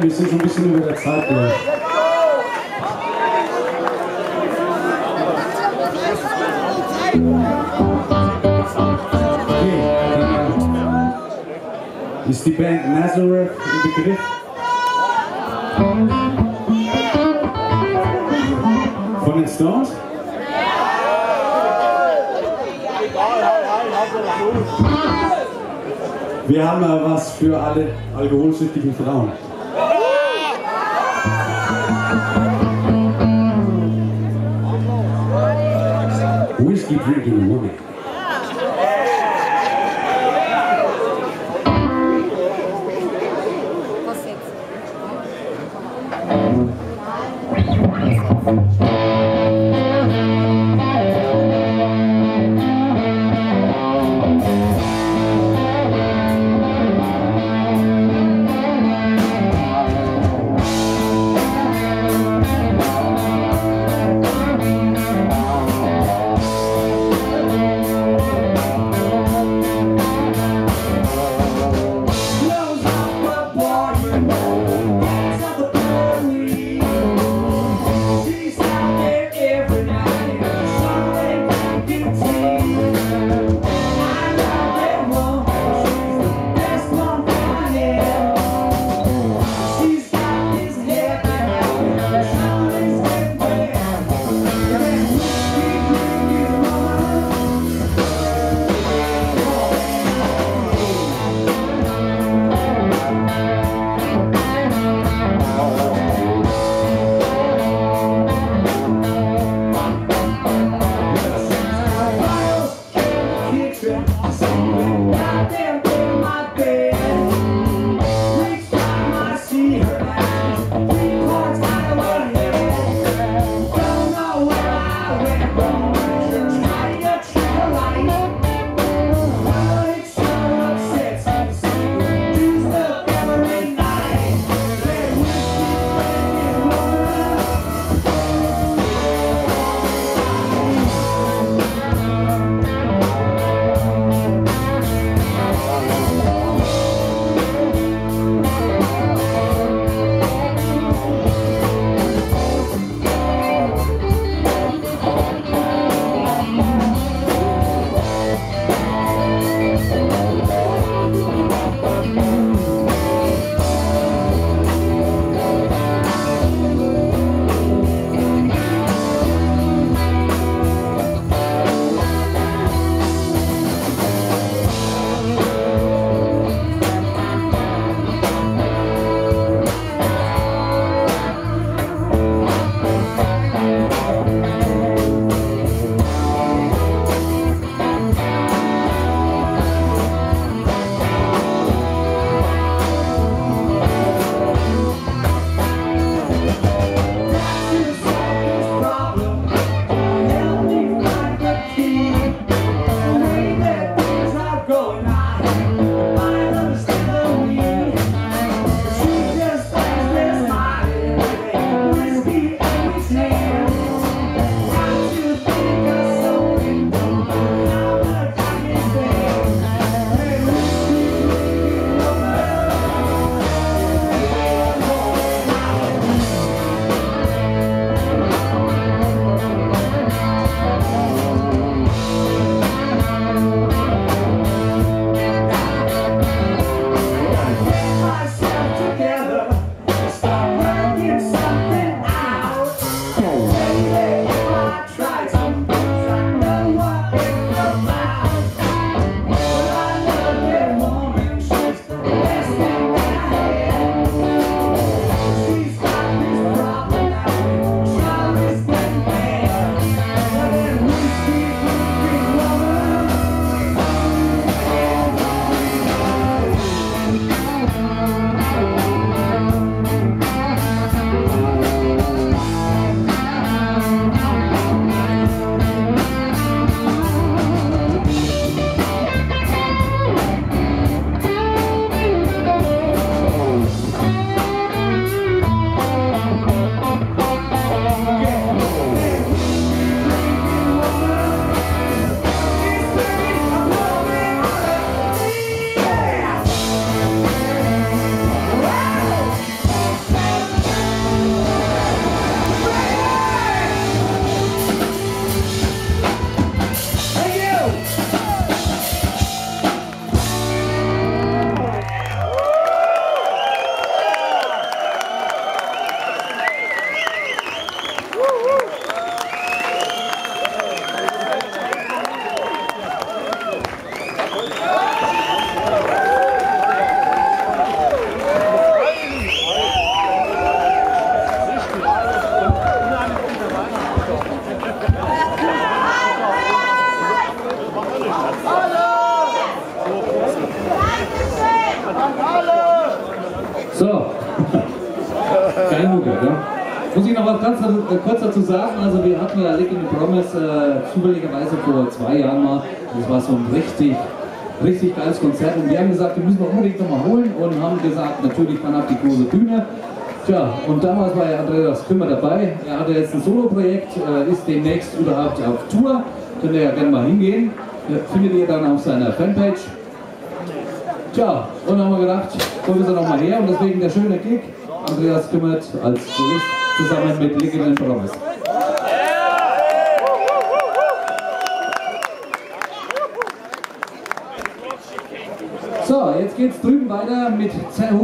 schnell, wir sind schon ein bisschen über der Zeit. Gell? Ist die Band Nazareth im Begriff? Von den Stones? Wir haben was für alle alkoholsüchtigen Frauen. whiskey drinking woman. So. Kein Hunger, ja? Muss ich noch was ganz äh, kurz dazu sagen? Also wir hatten ja Lick Promise äh, zufälligerweise vor zwei Jahren mal. Das war so ein richtig, richtig geiles Konzert. Und wir haben gesagt, wir müssen wir unbedingt nochmal holen und haben gesagt, natürlich dann auf die große Bühne. Tja, und damals war ja Andreas Kümmer dabei. Er hatte jetzt ein Solo-Projekt, äh, ist demnächst überhaupt auf Tour. Könnt ihr ja gerne mal hingehen. Äh, findet ihr dann auf seiner Fanpage. Tja, und dann haben wir gedacht, holen wir sie nochmal her und deswegen der schöne Gig. Andreas kümmert als Solist zusammen mit Liggenden Promise. So, jetzt geht's drüben weiter mit Zerhut